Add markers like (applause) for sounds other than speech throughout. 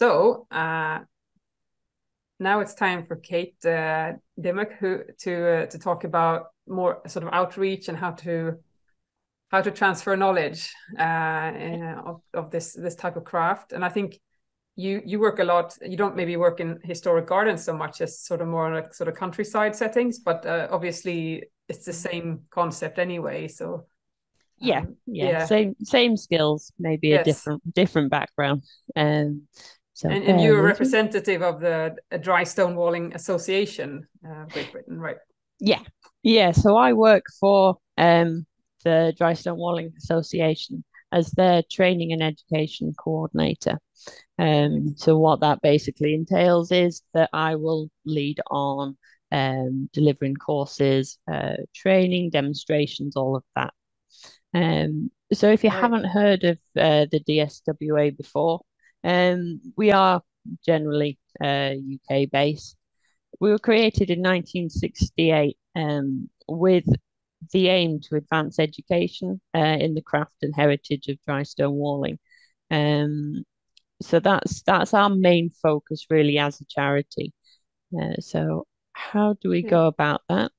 So uh, now it's time for Kate uh, Dymock who to uh, to talk about more sort of outreach and how to how to transfer knowledge uh, of, of this this type of craft. And I think you you work a lot. You don't maybe work in historic gardens so much as sort of more like sort of countryside settings, but uh, obviously it's the same concept anyway. So yeah, um, yeah, yeah, same same skills, maybe yes. a different different background. Um, so and, and you're a representative of the Dry Stone Walling Association, uh, Great Britain, right? Yeah, yeah. So I work for um, the Dry Stone Walling Association as their training and education coordinator. Um, so what that basically entails is that I will lead on um, delivering courses, uh, training, demonstrations, all of that. Um, so if you right. haven't heard of uh, the DSWA before, um, we are generally uh, UK based. We were created in 1968 um, with the aim to advance education uh, in the craft and heritage of dry stone walling. Um, so that's that's our main focus really as a charity. Uh, so how do we go about that?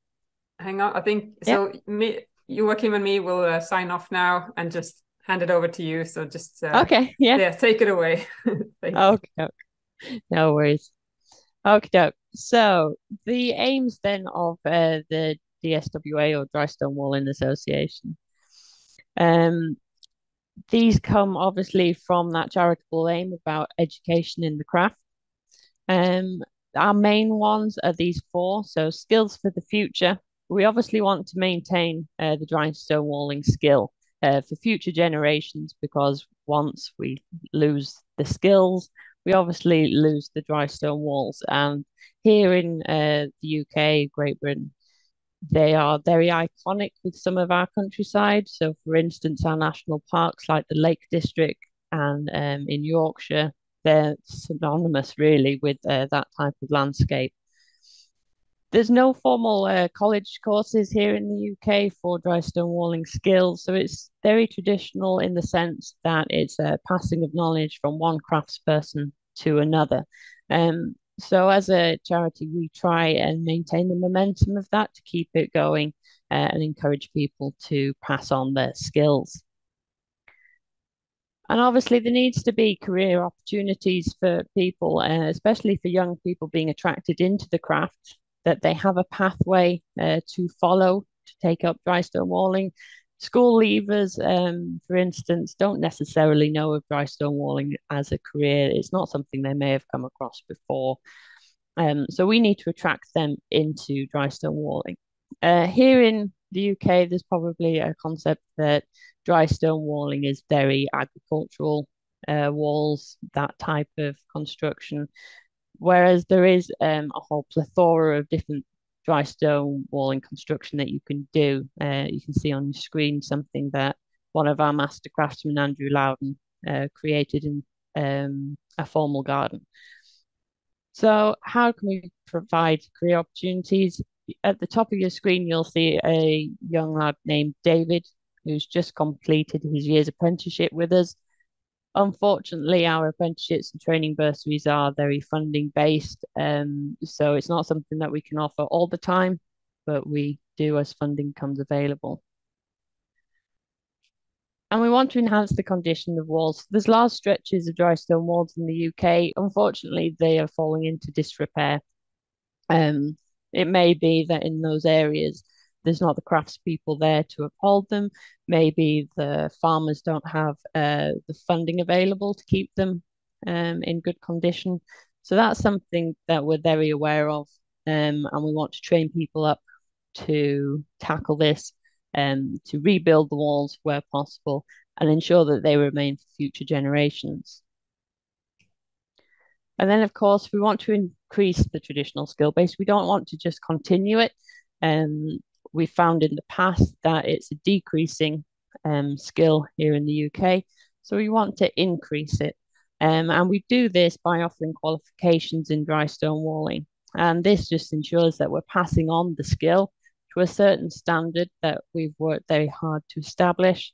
Hang on, I think so. Me, Joachim, and me will uh, sign off now and just hand it over to you. So just uh, okay, yeah, yeah, take it away. (laughs) okay, no worries. Okay, so the aims then of uh, the DSWA or Dry Stone Walling Association. Um, these come obviously from that charitable aim about education in the craft. Um, our main ones are these four. So skills for the future. We obviously want to maintain uh, the dry stone walling skill uh, for future generations because once we lose the skills, we obviously lose the dry stone walls. And here in uh, the UK, Great Britain, they are very iconic with some of our countryside. So, for instance, our national parks like the Lake District and um, in Yorkshire, they're synonymous really with uh, that type of landscape. There's no formal uh, college courses here in the UK for dry stone walling skills, so it's very traditional in the sense that it's a passing of knowledge from one craftsperson to another. Um, so as a charity, we try and maintain the momentum of that to keep it going uh, and encourage people to pass on their skills. And obviously, there needs to be career opportunities for people, uh, especially for young people being attracted into the craft, that they have a pathway uh, to follow to take up dry stone walling. School leavers, um, for instance, don't necessarily know of dry stone walling as a career. It's not something they may have come across before. Um, so we need to attract them into dry stone walling. Uh, here in the UK, there's probably a concept that dry stone walling is very agricultural uh, walls, that type of construction. Whereas there is um, a whole plethora of different dry stone walling construction that you can do. Uh, you can see on your screen something that one of our master craftsmen, Andrew Loudon, uh, created in um, a formal garden. So, how can we provide career opportunities? At the top of your screen, you'll see a young lad named David who's just completed his year's apprenticeship with us. Unfortunately, our apprenticeships and training bursaries are very funding based, um, so it's not something that we can offer all the time, but we do as funding comes available. And we want to enhance the condition of walls. There's large stretches of dry stone walls in the UK. Unfortunately, they are falling into disrepair. Um, it may be that in those areas, there's not the craftspeople there to uphold them. Maybe the farmers don't have uh, the funding available to keep them um, in good condition. So that's something that we're very aware of, um, and we want to train people up to tackle this and um, to rebuild the walls where possible and ensure that they remain for future generations. And then, of course, we want to increase the traditional skill base. We don't want to just continue it. Um, we found in the past that it's a decreasing um, skill here in the UK. So we want to increase it. Um, and we do this by offering qualifications in dry stone walling. And this just ensures that we're passing on the skill to a certain standard that we've worked very hard to establish.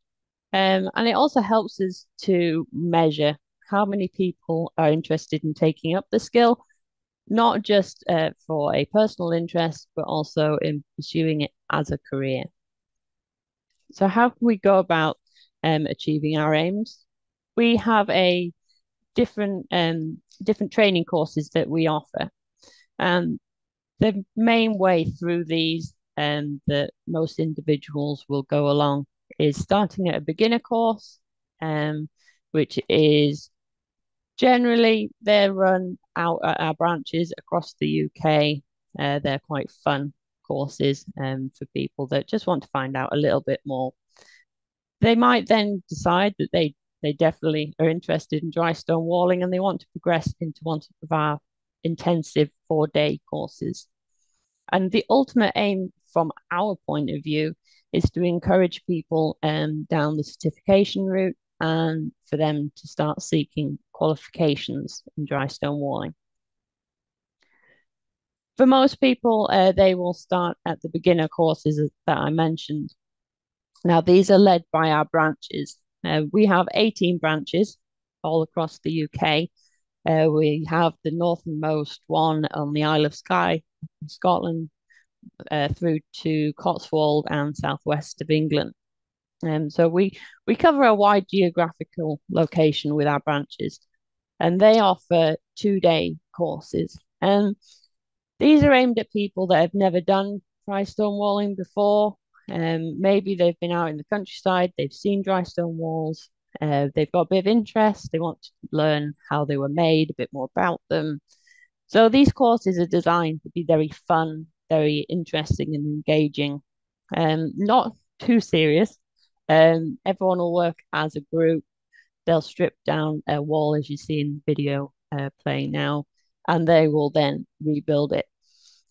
Um, and it also helps us to measure how many people are interested in taking up the skill, not just uh, for a personal interest, but also in pursuing it as a career. So, how can we go about um, achieving our aims? We have a different um, different training courses that we offer, and the main way through these um, that most individuals will go along is starting at a beginner course, um, which is generally they're run out at our branches across the UK. Uh, they're quite fun courses um, for people that just want to find out a little bit more. They might then decide that they they definitely are interested in dry stone walling and they want to progress into one of our intensive four day courses. And the ultimate aim from our point of view is to encourage people um, down the certification route and for them to start seeking qualifications in dry stone walling. For most people, uh, they will start at the beginner courses that I mentioned. Now, these are led by our branches. Uh, we have 18 branches all across the UK. Uh, we have the northernmost one on the Isle of Skye, Scotland, uh, through to Cotswold and southwest of England. Um, so we we cover a wide geographical location with our branches, and they offer two day courses. And these are aimed at people that have never done dry stone walling before. Um, maybe they've been out in the countryside, they've seen dry stone walls, uh, they've got a bit of interest, they want to learn how they were made, a bit more about them. So these courses are designed to be very fun, very interesting and engaging, um, not too serious. Um, everyone will work as a group. They'll strip down a wall, as you see in the video uh, playing now, and they will then rebuild it.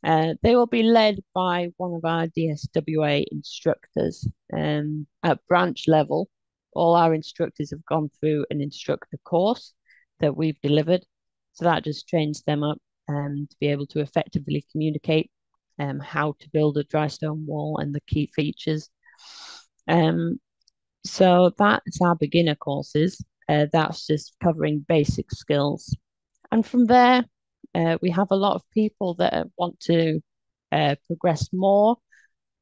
Uh, they will be led by one of our DSWA instructors um, at branch level. All our instructors have gone through an instructor course that we've delivered. So that just trains them up um, to be able to effectively communicate um, how to build a dry stone wall and the key features. Um, so that's our beginner courses. Uh, that's just covering basic skills. And from there, uh, we have a lot of people that want to uh, progress more,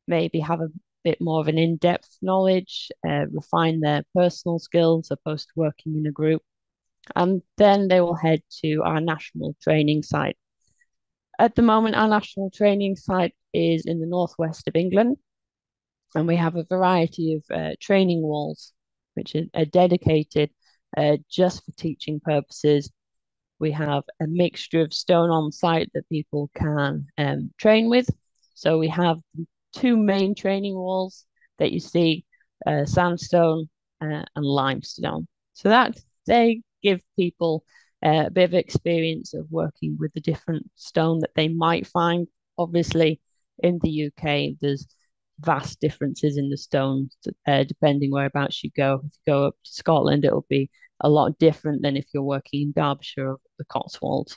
maybe have a bit more of an in-depth knowledge, uh, refine their personal skills opposed to working in a group. And then they will head to our national training site. At the moment, our national training site is in the northwest of England, and we have a variety of uh, training walls which are, dedicated uh, just for teaching purposes. We have a mixture of stone on site that people can um, train with. So we have two main training walls that you see, uh, sandstone uh, and limestone. So that they give people uh, a bit of experience of working with the different stone that they might find. Obviously, in the UK, there's vast differences in the stones uh, depending whereabouts you go. If you go up to Scotland, it'll be a lot different than if you're working in Derbyshire or the Cotswolds.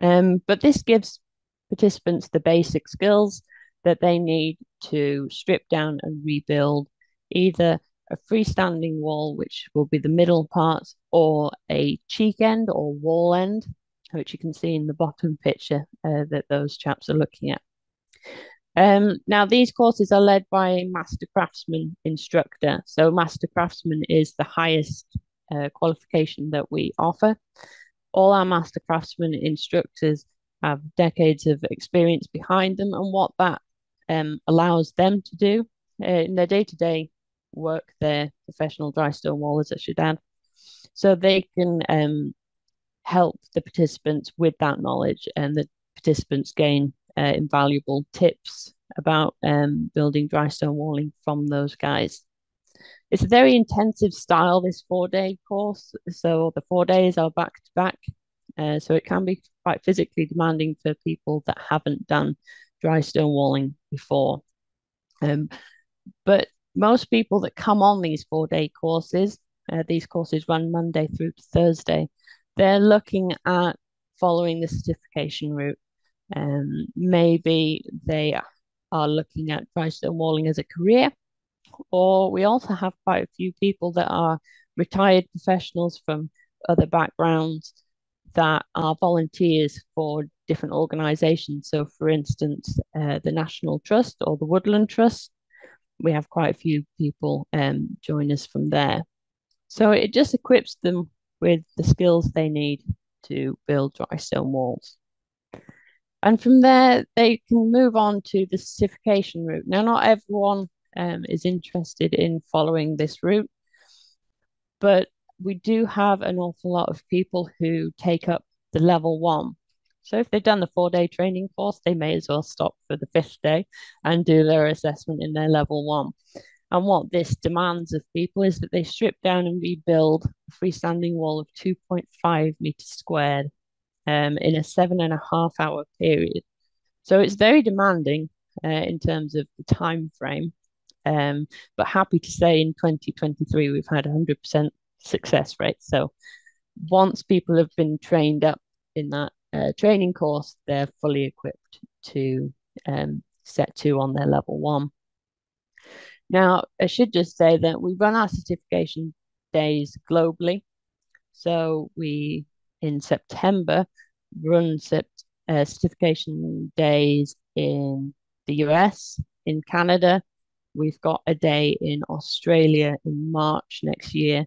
Um, but this gives participants the basic skills that they need to strip down and rebuild either a freestanding wall, which will be the middle part, or a cheek end or wall end, which you can see in the bottom picture uh, that those chaps are looking at. Um, now, these courses are led by a Master Craftsman instructor. So, Master Craftsman is the highest uh, qualification that we offer. All our Master Craftsman instructors have decades of experience behind them, and what that um, allows them to do uh, in their day to day work their professional dry stone wallers at Sudan. So they can um, help the participants with that knowledge and the participants gain uh, invaluable tips about um, building dry stone walling from those guys. It's a very intensive style, this four day course. So the four days are back to back. Uh, so it can be quite physically demanding for people that haven't done dry stone walling before. Um, but most people that come on these four day courses, uh, these courses run Monday through Thursday, they're looking at following the certification route. Um, maybe they are looking at dry stone walling as a career, or we also have quite a few people that are retired professionals from other backgrounds that are volunteers for different organisations. So, for instance, uh, the National Trust or the Woodland Trust, we have quite a few people um, join us from there. So it just equips them with the skills they need to build dry stone walls. And from there, they can move on to the certification route. Now, not everyone um, is interested in following this route, but we do have an awful lot of people who take up the level one. So if they've done the four day training course, they may as well stop for the fifth day and do their assessment in their level one. And what this demands of people is that they strip down and rebuild a freestanding wall of 2.5 meters squared um, in a seven and a half hour period. So it's very demanding uh, in terms of the time frame. Um, but happy to say in 2023 we've had 100% success rate. So once people have been trained up in that uh, training course, they're fully equipped to um, set two on their level one. Now, I should just say that we run our certification days globally. So we, in September, run uh, certification days in the US, in Canada. We've got a day in Australia in March next year.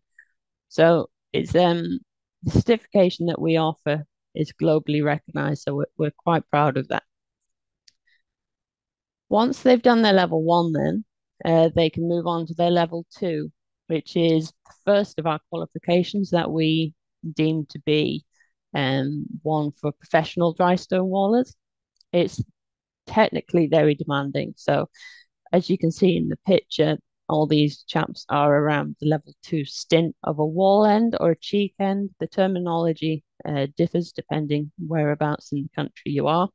So it's um the certification that we offer is globally recognized. So we're, we're quite proud of that. Once they've done their level one, then uh, they can move on to their level two, which is the first of our qualifications that we deem to be um, one for professional dry stone wallers. It's technically very demanding. So, as you can see in the picture, all these chaps are around the level two stint of a wall end or a cheek end. The terminology uh, differs depending whereabouts in the country you are,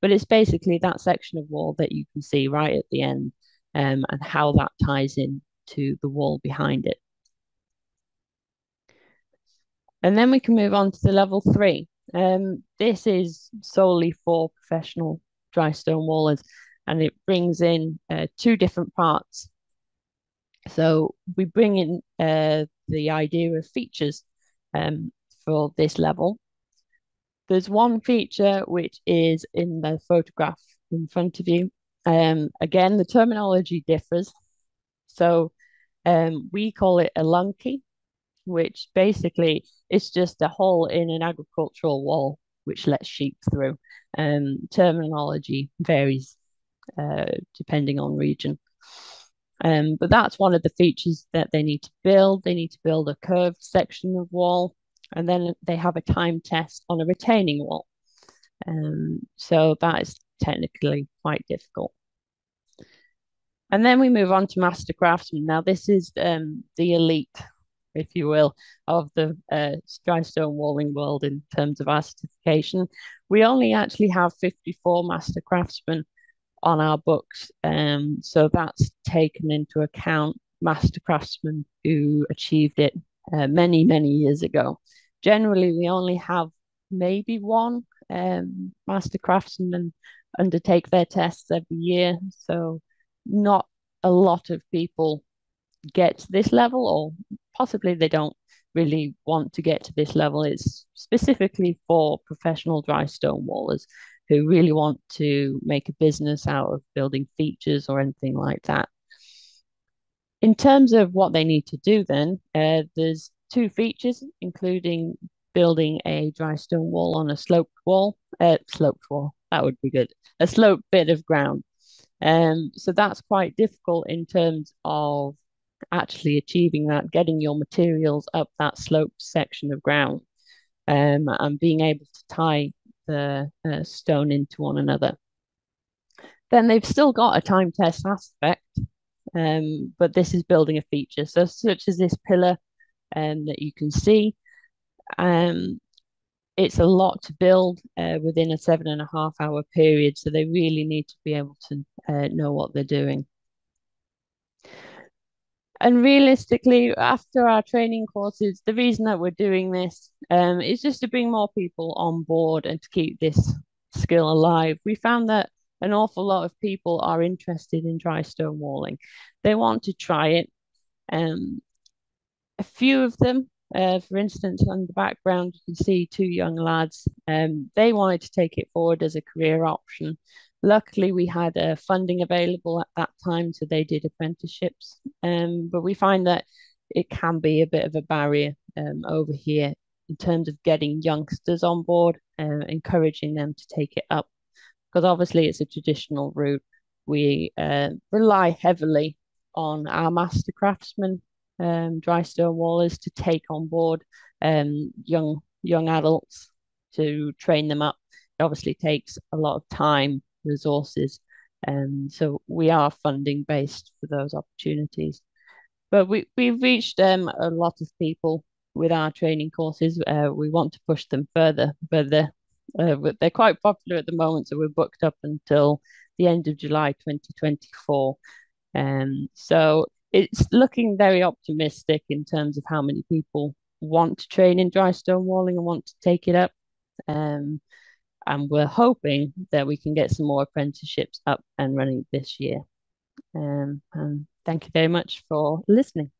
but it's basically that section of wall that you can see right at the end um, and how that ties in to the wall behind it. And then we can move on to the level three. Um, this is solely for professional dry stone wallers and it brings in uh, two different parts. So we bring in uh, the idea of features um, for this level. There's one feature which is in the photograph in front of you. Um, again, the terminology differs. So um, we call it a lunkie, which basically is just a hole in an agricultural wall which lets sheep through. Um, terminology varies uh, depending on region. Um, but that's one of the features that they need to build. They need to build a curved section of wall, and then they have a time test on a retaining wall. Um, so that is technically quite difficult. And then we move on to Master Craftsman. Now, this is um, the elite, if you will, of the uh, dry stone walling world in terms of our certification. We only actually have 54 Master Craftsmen on our books. Um, so that's taken into account Master Craftsmen who achieved it uh, many, many years ago. Generally, we only have maybe one um, Master Craftsman undertake their tests every year. So not a lot of people get to this level, or possibly they don't really want to get to this level. It's specifically for professional dry stone wallers who really want to make a business out of building features or anything like that. In terms of what they need to do, then, uh, there's two features, including building a dry stone wall on a sloped wall, uh, sloped wall, that would be good. A sloped bit of ground. Um, so that's quite difficult in terms of actually achieving that, getting your materials up that sloped section of ground, um, and being able to tie the uh, stone into one another. Then they've still got a time test aspect, um, but this is building a feature. So such as this pillar um, that you can see, um, it's a lot to build uh, within a seven and a half hour period. So they really need to be able to uh, know what they're doing. And realistically, after our training courses, the reason that we're doing this um, is just to bring more people on board and to keep this skill alive. We found that an awful lot of people are interested in dry stone walling. They want to try it. Um, a few of them Uh, for instance, on the background, you can see two young lads. Um, they wanted to take it forward as a career option. Luckily, we had uh, funding available at that time, so they did apprenticeships. Um, but we find that it can be a bit of a barrier um, over here in terms of getting youngsters on board, uh, encouraging them to take it up. Because obviously, it's a traditional route. We uh, rely heavily on our master craftsmen um, dry stone wallers to take on board um, young young adults to train them up. It obviously takes a lot of time, resources, and um, so we are funding based for those opportunities. But we we've reached um, a lot of people with our training courses. Uh, we want to push them further, but they're, uh, they're quite popular at the moment, so we're booked up until the end of July 2024. Um, so it's looking very optimistic in terms of how many people want to train in dry stone walling and want to take it up. Um, and we're hoping that we can get some more apprenticeships up and running this year. Um, and thank you very much for listening.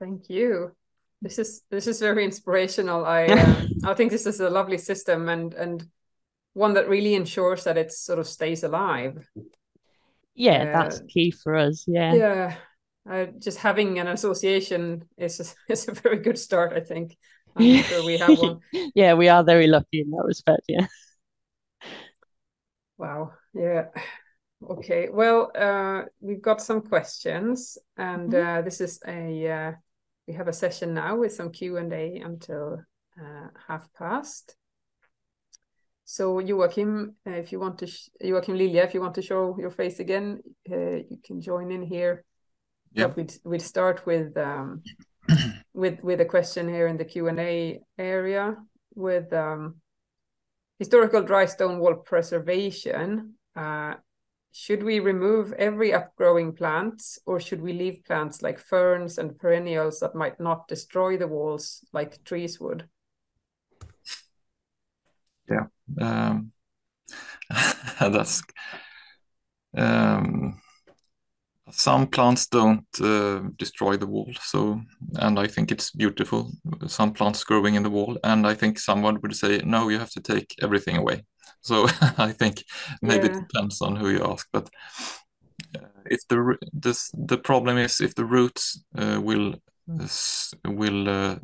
Thank you. This is this is very inspirational. I (laughs) um, I think this is a lovely system and and one that really ensures that it sort of stays alive yeah, uh, that's key for us. Yeah. Yeah. Uh, just having an association is a, (laughs) is a very good start, I think. I'm (laughs) sure we have one. yeah, we are very lucky in that respect. Yeah. Wow. Yeah. Okay. Well, uh, we've got some questions, and mm -hmm. uh, this is a uh, we have a session now with some Q and A until uh, half past. So Joachim, uh, if you want to, Joachim Lilia, if you want to show your face again, uh, you can join in here. Yeah. But we'd, we'd start with um, (clears throat) with with a question here in the Q and A area with um, historical dry stone wall preservation. Uh, should we remove every upgrowing plant, or should we leave plants like ferns and perennials that might not destroy the walls like trees would? Yeah. Um, (laughs) that's um, some plants don't uh, destroy the wall so and i think it's beautiful some plants growing in the wall and i think someone would say no you have to take everything away so (laughs) i think maybe yeah. it depends on who you ask but uh, if the this the problem is if the roots uh, will will uh,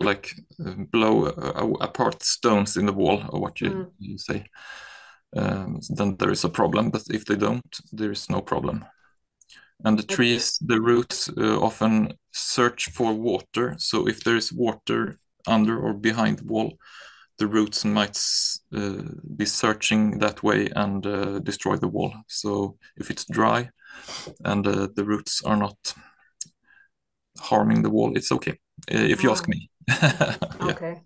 like uh, blow uh, apart stones in the wall or what you, mm. you say um, then there is a problem but if they don't there is no problem and the trees the roots uh, often search for water. So if there is water under or behind the wall the roots might uh, be searching that way and uh, destroy the wall. So if it's dry and uh, the roots are not harming the wall it's okay if you ask me. (laughs) Okay.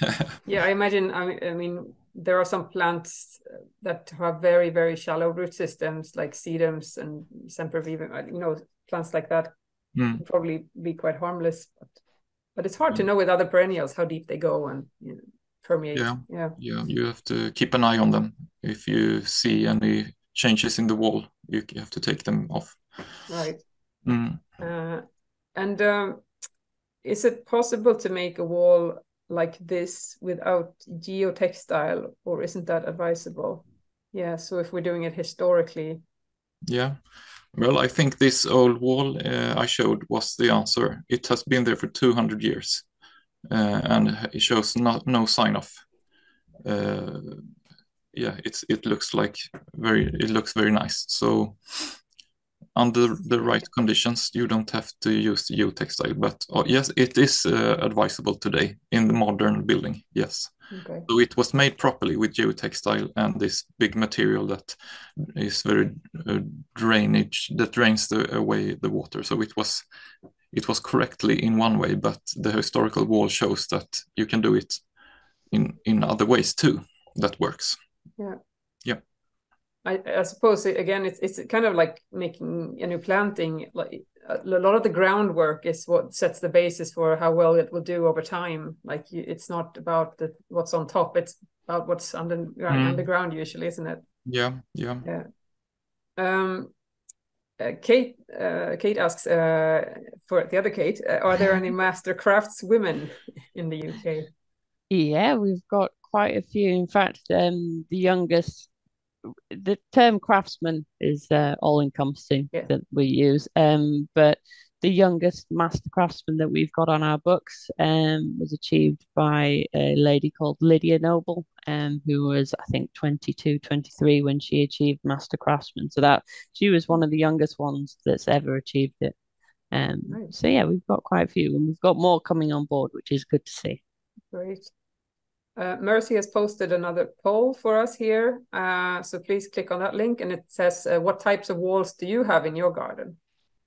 (laughs) yeah, I imagine. I, I mean, there are some plants that have very very shallow root systems, like sedums and sempervivum. You know, plants like that mm. probably be quite harmless, but but it's hard mm. to know with other perennials how deep they go and you know, permeate. Yeah, yeah, yeah. You have to keep an eye on them. If you see any changes in the wall, you have to take them off. Right. Mm. Uh, and um, is it possible to make a wall like this without geotextile or isn't that advisable? Yeah so if we're doing it historically. Yeah. Well i think this old wall uh, i showed was the answer. It has been there for 200 years uh, and it shows not, no sign of uh, yeah it's it looks like very it looks very nice. So under the right conditions, you don't have to use the geotextile. But oh, yes, it is uh, advisable today in the modern building. Yes. Okay. So it was made properly with geotextile and this big material that is very uh, drainage that drains the, away the water. So it was it was correctly in one way, but the historical wall shows that you can do it in in other ways too. That works. Yeah. I, I suppose again it's it's kind of like making a new planting like a lot of the groundwork is what sets the basis for how well it will do over time like it's not about the what's on top it's about what's under mm. underground usually isn't it yeah yeah yeah um uh, Kate uh, Kate asks uh, for the other Kate, uh, are there any (laughs) master crafts women in the UK? Yeah, we've got quite a few. In fact, um, the youngest, the term craftsman is uh, all encompassing Yeah. that we use. Um, but the youngest master craftsman that we've got on our books um, was achieved by a lady called Lydia Noble, um, who was, I think, 22, 23 when she achieved master craftsman. So that she was one of the youngest ones that's ever achieved it. Um, Nice. so yeah, we've got quite a few, and we've got more coming on board, which is good to see. Great. Uh, Mercy has posted another poll for us here. Uh, so please click on that link and it says, uh, what types of walls do you have in your garden?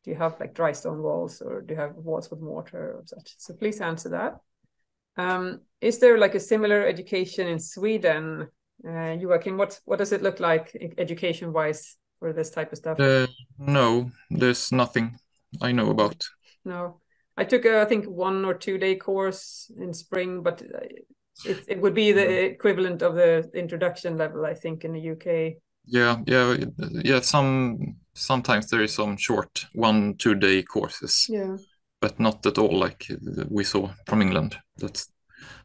Do you have like dry stone walls or do you have walls with mortar or such? So please answer that. Um, is there like a similar education in Sweden? Uh, Joachim, what, what does it look like education wise for this type of stuff? Uh, no, there's nothing I know about. No, I took a, I think one or two day course in spring, but uh, it it would be the equivalent of the introduction level, I think, in the UK. Yeah, yeah, yeah. Some sometimes there is some short one, two day courses, Yeah. but not at all like we saw from England. That's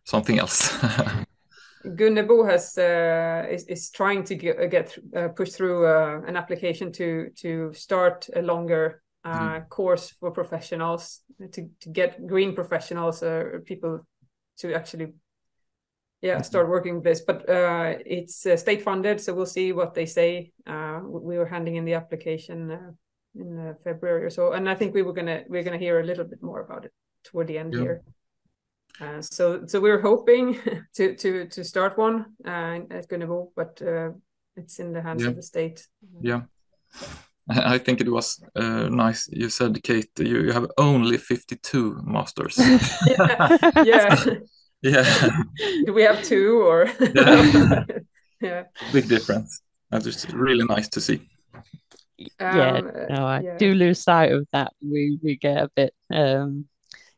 something else. (laughs) Gunnebo has uh, is is trying to get, get uh, push through uh, an application to to start a longer uh, course for professionals to to get green professionals or people to actually yeah start working with this but uh, it's uh, state funded so we'll see what they say uh, we were handing in the application uh, in uh, february or so and i think we were gonna we're gonna hear a little bit more about it toward the end Yeah. here uh, so so we're hoping (laughs) to to to start one uh, at Gunnebo, but uh, it's in the hands Yeah. of the state Yeah. (laughs) I think it was uh, nice. You said, Kate, you, you have only 52 masters. (laughs) yeah yeah yeah, (laughs) do we have two or Yeah. (laughs) yeah big difference. That is just really nice to see. yeah, Um, uh, no, I yeah. do lose sight of that. We we get a bit um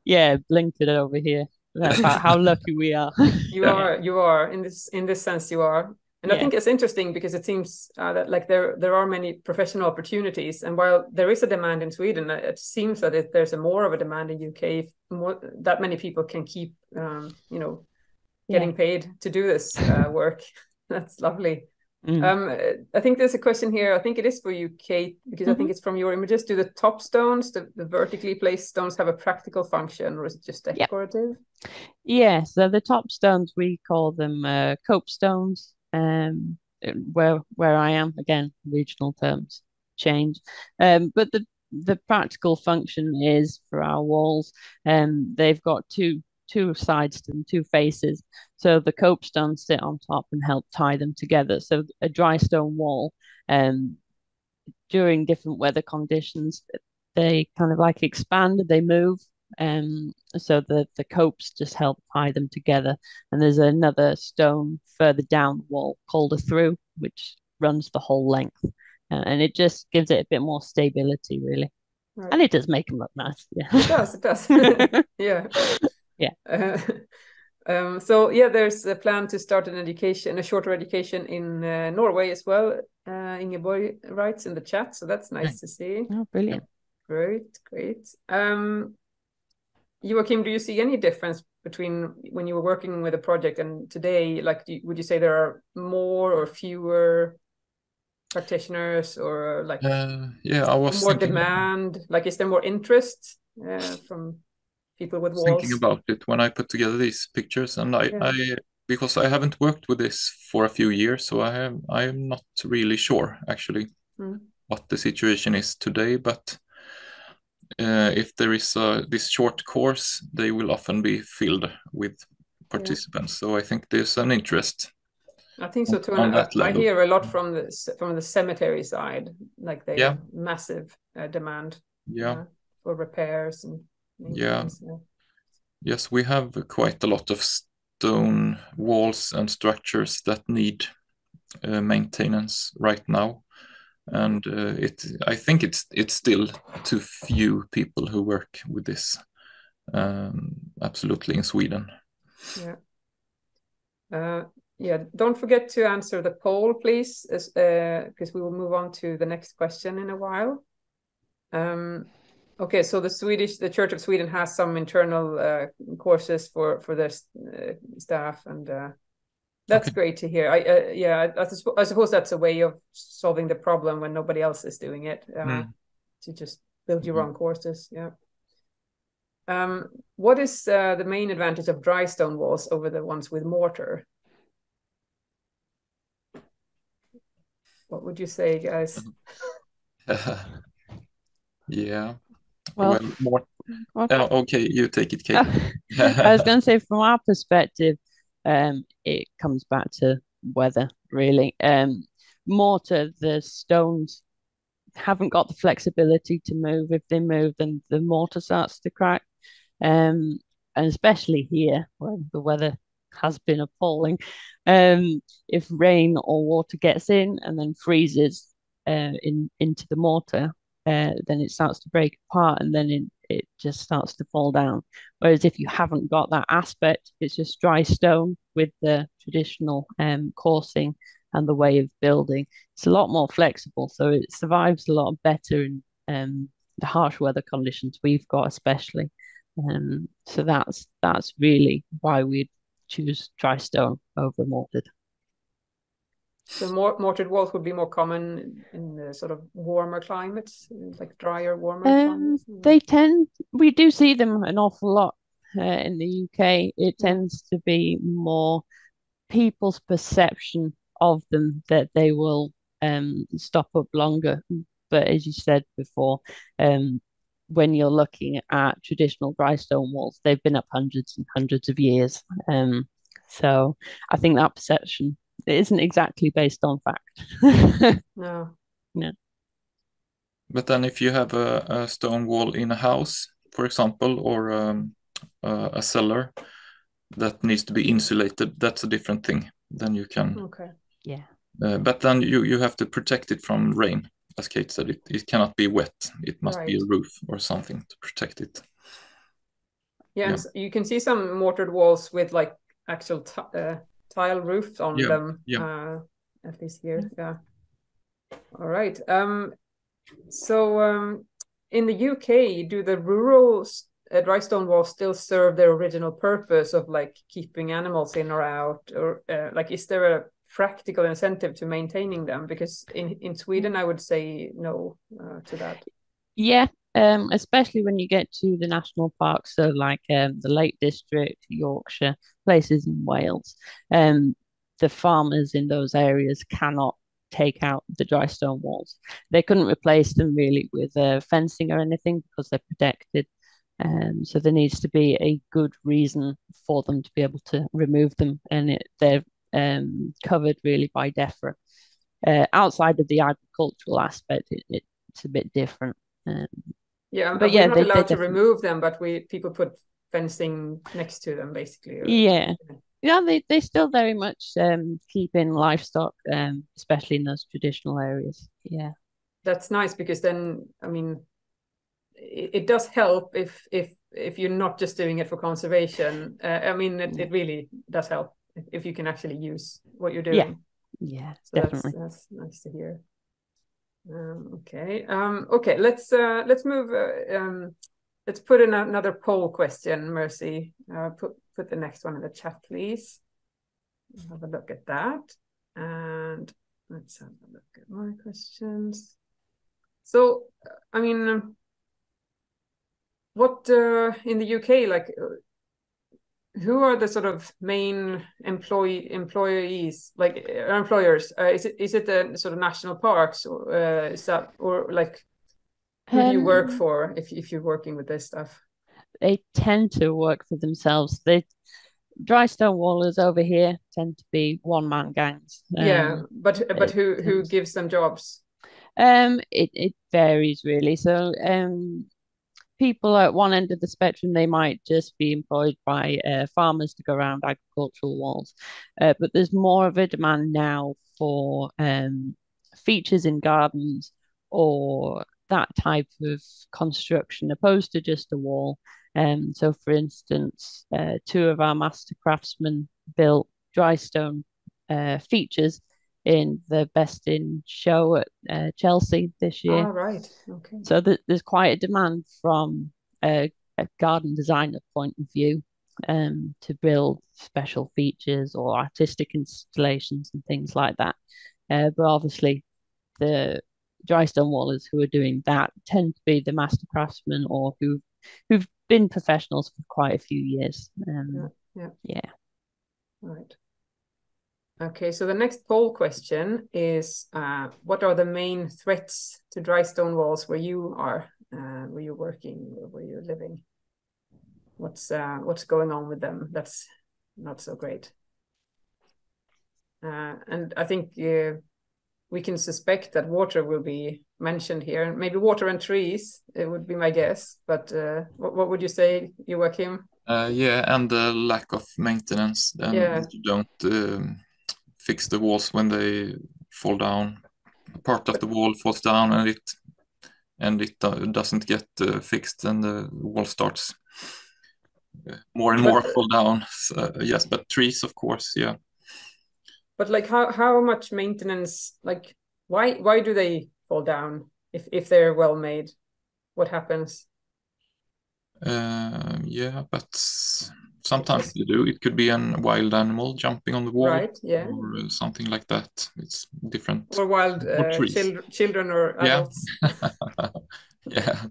yeah, blinkered over here about how lucky we are. you Yeah. are you are in this in this sense you are and i think it's interesting because it seems uh, that like there there are many professional opportunities. And while there is a demand in sweden uh, it seems that it, there's a more of a demand in uk if more that many people can keep um, you know getting paid to do this uh, (laughs) work. That's lovely. Mm. um i think there's a question here. I think it is for you kate because i think it's from your images. Do the top stones the, the vertically placed stones have a practical function or is it just decorative? Yeah, so the top stones we call them uh, cope stones. Um, where where I am again, regional terms change. Um, but the the practical function is for our walls. Um, they've got two two sides to them, two faces. So the cope stones sit on top and help tie them together. So a dry stone wall, um, during different weather conditions, they kind of like expand, they move, um, so the the copes just help tie them together. And there's another stone further down the wall called a through, which runs the whole length, uh, and it just gives it a bit more stability, really. Right. And it does make them look nice. Yeah. it does it does (laughs) (laughs) yeah Yeah. Uh, (laughs) um, so yeah there's a plan to start an education a shorter education in uh, norway as well uh, ingeborg writes in the chat so that's nice to see Oh, brilliant. great great um joachim do you see any difference between when you were working with a project and today like do you, would you say there are more or fewer practitioners or like Uh, yeah, I was more demand like is there more interest uh, from people with walls thinking about it when I put together these pictures, and I, Yeah. I because I haven't worked with this for a few years, so I am I am not really sure actually Mm. what the situation is today. But uh, if there is a, this short course, they will often be filled with participants. So I think there's an interest. I think so too. And I, I hear a lot from the from the cemetery side, like they Yeah. have massive uh, demand Yeah. uh, for repairs and Yeah. yeah. Yes, we have quite a lot of stone walls and structures that need uh, maintenance right now, and uh, it. I think it's it's still too few people who work with this. Um, absolutely in Sweden. Yeah. Uh, yeah, don't forget to answer the poll, please, as, uh, because we will move on to the next question in a while. Um, okay, so the Swedish, the Church of Sweden has some internal uh, courses for for their uh, staff, and uh, that's okay. great to hear. I uh, yeah, I, I, suppose that's a way of solving the problem when nobody else is doing it. Mm. To just build your mm. own courses, yeah. Um, what is uh, the main advantage of dry stone walls over the ones with mortar? What would you say, guys? (laughs) yeah. Well, well more. Uh, okay, you take it, Kate. (laughs) I was going to say, from our perspective, um, it comes back to weather, really. Um, mortar, the stones haven't got the flexibility to move. If they move, then the mortar starts to crack. Um, and especially here, where the weather has been appalling. Um, if rain or water gets in and then freezes uh, in into the mortar, uh, then it starts to break apart and then it, it just starts to fall down. Whereas if you haven't got that aspect, it's just dry stone with the traditional um, coursing and the way of building. It's a lot more flexible, so it survives a lot better in um, the harsh weather conditions we've got, especially. Um, so that's that's really why we choose dry stone over mortared. So more mortared walls would be more common in the sort of warmer climates, like drier, warmer um, climates. They tend we do see them an awful lot uh, in the UK. It tends to be more people's perception of them that they will um, stop up longer. But as you said before, um, when you're looking at traditional dry stone walls, they've been up hundreds and hundreds of years. Um, so I think that perception isn't exactly based on fact. (laughs) no. No. But then, if you have a, a stone wall in a house, for example, or um, uh, a cellar that needs to be insulated, that's a different thing. Then you can. Okay. Yeah. Uh, but then you you have to protect it from rain as Kate said, it, it cannot be wet. It must right. be a roof or something to protect it. Yeah, yeah. you can see some mortared walls with like actual uh, tile roofs on yeah. them. Yeah. Uh, at least here, yeah. All right. Um, so um, in the UK, do the rural uh, dry stone walls still serve their original purpose of like keeping animals in or out, or uh, like is there a practical incentive to maintaining them because in in Sweden I would say no uh, to that. Yeah, um, especially when you get to the national parks, so like um, the Lake District, Yorkshire, places in Wales, um, the farmers in those areas cannot take out the dry stone walls. They couldn't replace them really with uh, fencing or anything because they're protected. Um, so there needs to be a good reason for them to be able to remove them, and it, they're um, covered really by DEFRA. Uh, outside of the agricultural aspect, it, it, it's a bit different. Um, yeah, but yeah, we're not they, allowed to remove them, but we people put fencing next to them, basically. Or, yeah. yeah, they they still very much um, keep in livestock, um, especially in those traditional areas. Yeah, that's nice because then, I mean, it, it does help if if if you're not just doing it for conservation. Uh, I mean, it, it really does help if you can actually use what you're doing. Yeah, yeah, so definitely. That's, that's nice to hear. Um, okay, um, okay. Let's uh, let's move. Uh, um, let's put in another poll question. Mercy, uh, put put the next one in the chat, please. Have a look at that, and let's have a look at my questions. So, I mean, what uh, in the UK, like who are the sort of main employee employees like uh, employers uh, is it is it the sort of national parks or uh, is that or like who do you work um, for if if you're working with this stuff? They tend to work for themselves. They dry stone wallers over here tend to be one man gangs. Um, yeah but but who who gives them jobs? Um it, it varies really. So um people at one end of the spectrum, they might just be employed by uh, farmers to go around agricultural walls. Uh, but there's more of a demand now for um, features in gardens or that type of construction opposed to just a wall. Um, so, for instance, uh, two of our master craftsmen built dry stone uh, features in the Best in Show at uh, Chelsea this year. Oh, right. Okay. So th- there's quite a demand from a, a garden designer point of view um, to build special features or artistic installations and things like that. Uh, but obviously, the dry stone wallers who are doing that tend to be the master craftsmen or who who've been professionals for quite a few years. Um, yeah. Yeah. Right. Okay, so the next poll question is uh, what are the main threats to dry stone walls where you are, uh, where you're working, where you're living? What's uh, what's going on with them? That's not so great. Uh, and I think uh, we can suspect that water will be mentioned here. Maybe water and trees, it would be my guess. But uh, what, what would you say, Joachim? Uh, yeah, and the lack of maintenance. Then Yeah. you don't um, fix the walls when they fall down. Part of the wall falls down and it and it do- doesn't get uh, fixed, and the wall starts uh, more and more fall down. So, yes, but trees, of course, yeah. But like how how much maintenance like why why do they fall down if if they're well made? What happens? Uh, yeah, but sometimes they do. It could be a wild animal jumping on the wall Right, yeah. or uh, something like that. It's different. Or wild Or uh, chil children or Yeah. (laughs) yeah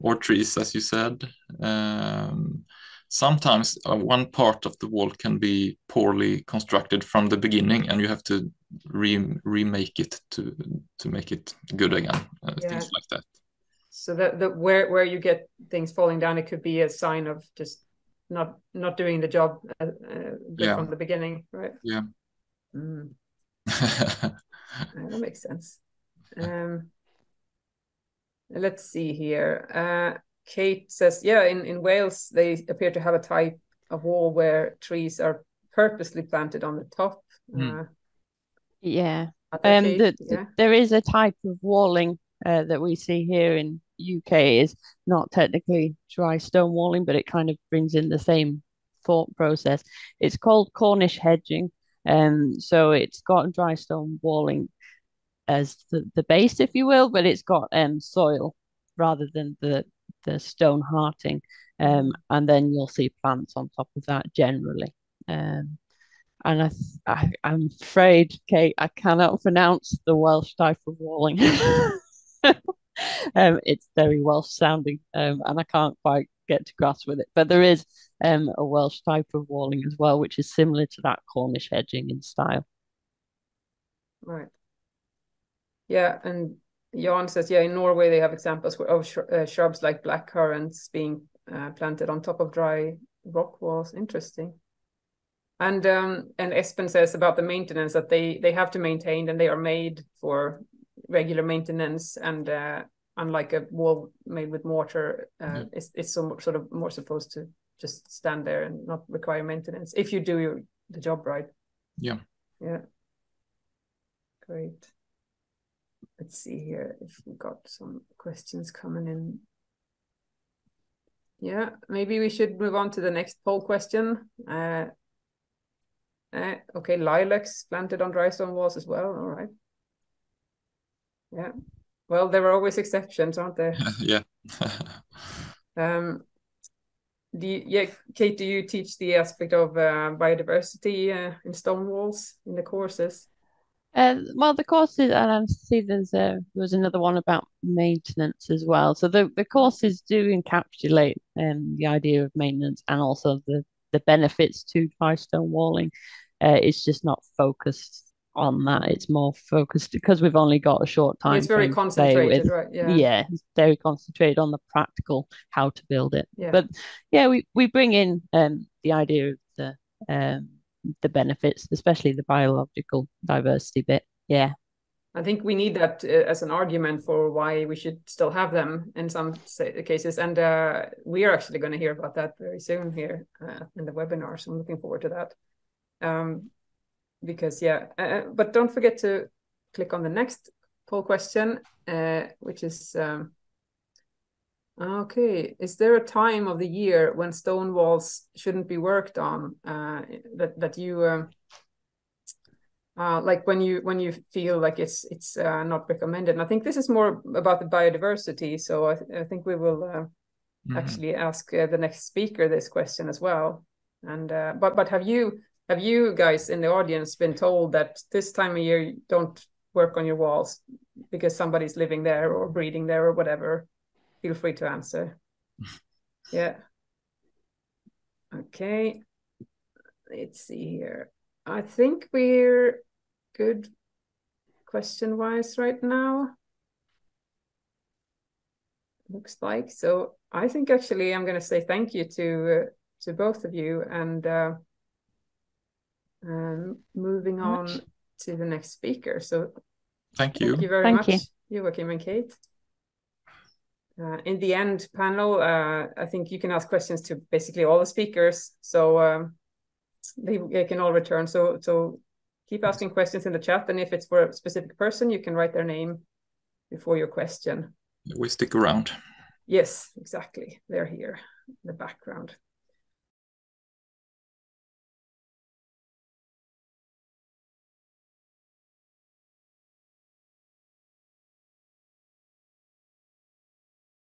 or trees as you said um, sometimes uh, one part of the wall can be poorly constructed from the beginning and you have to re- remake it to to make it good again uh, Yeah. things like that So that the where where you get things falling down, it could be a sign of just not not doing the job uh, uh, good Yeah. from the beginning, right? Yeah. Mm, (laughs) that makes sense. Um, let's see here. Uh, Kate says, yeah, in, in Wales, they appear to have a type of wall where trees are purposely planted on the top. Hmm. Uh, Yeah. other Um, the, yeah. there is a type of walling uh, that we see here in UK is not technically dry stone walling, but it kind of brings in the same thought process. It's called Cornish hedging. Um, so it's got dry stone walling as the, the base, if you will, but it's got um soil rather than the the stone hearting. Um, and then you'll see plants on top of that generally. Um, and I, I, i'm afraid, Kate, I cannot pronounce the Welsh type of walling. (laughs) um, it's very Welsh sounding, um, and I can't quite get to grasp with it. But there is um a Welsh type of walling as well, which is similar to that Cornish hedging in style. Right. Yeah, and Jan says, yeah, in Norway they have examples of sh uh, shrubs like black currants being uh, planted on top of dry rock walls. Interesting. And um, and Espen says about the maintenance that they they have to maintain and they are made for regular maintenance and uh, unlike a wall made with mortar, uh, Yeah. it's it's so sort of more supposed to just stand there and not require maintenance if you do your, the job right. Yeah. Yeah. Great. Let's see here if we got some questions coming in. Yeah, maybe we should move on to the next poll question. Uh, uh, okay, lilacs planted on dry stone walls as well. All right. Yeah. Well, there are always exceptions, aren't there? (laughs) yeah (laughs) Um, do you, yeah, Kate, do you teach the aspect of uh, biodiversity uh, in stone walls in the courses? Uh, well, the courses, and I see there's a, there was another one about maintenance as well. So the, the courses do encapsulate um, the idea of maintenance and also the, the benefits to dry stone walling. Uh, it's just not focused on that. It's more focused because we've only got a short time. It's very frame to play concentrated, right? Yeah. Yeah, it's very concentrated on the practical how to build it. Yeah. But yeah, we, we bring in um the idea of the um the benefits, especially the biological diversity bit. Yeah. I think we need that uh, as an argument for why we should still have them in some cases. And uh, we are actually going to hear about that very soon here uh, in the webinar. So I'm looking forward to that. Um, because, yeah, uh, but don't forget to click on the next poll question, uh, which is um, okay, is there a time of the year when stone walls shouldn't be worked on uh, that, that you. Um, uh, like when you when you feel like it's it's uh, not recommended. And I think this is more about the biodiversity. So I, th I think we will uh, mm -hmm. actually ask uh, the next speaker this question as well. And uh, but but have you have you guys in the audience been told that this time of year don't work on your walls because somebody's living there or breeding there or whatever? Feel free to answer. (laughs) yeah. Okay. Let's see here. I think we're good question wise right now. Looks like so. I think actually I'm going to say thank you to uh, to both of you and uh, um, moving on much. to the next speaker. So thank you. Thank you very thank much, you. Joachim and Kate. Uh, in the end panel, uh, I think you can ask questions to basically all the speakers. So um, they, they can all return. So so keep asking questions in the chat, and if it's for a specific person, you can write their name before your question. We stick around. Yes, exactly. They're here in the background.